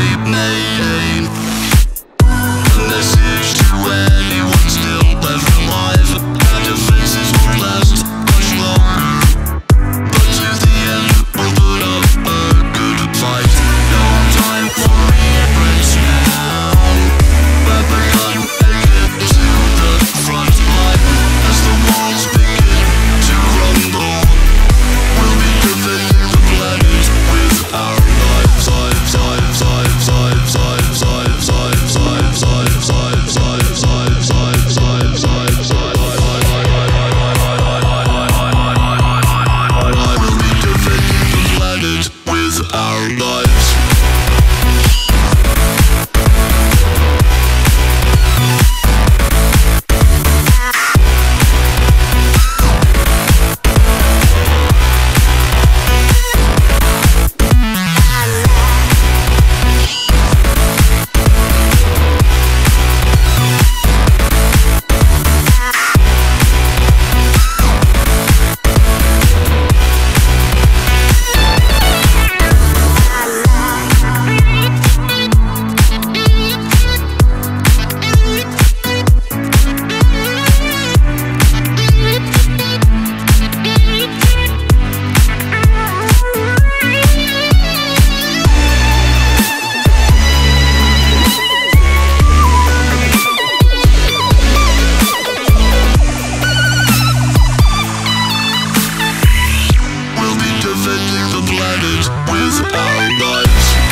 Mayday, mayday. This lives with our lives.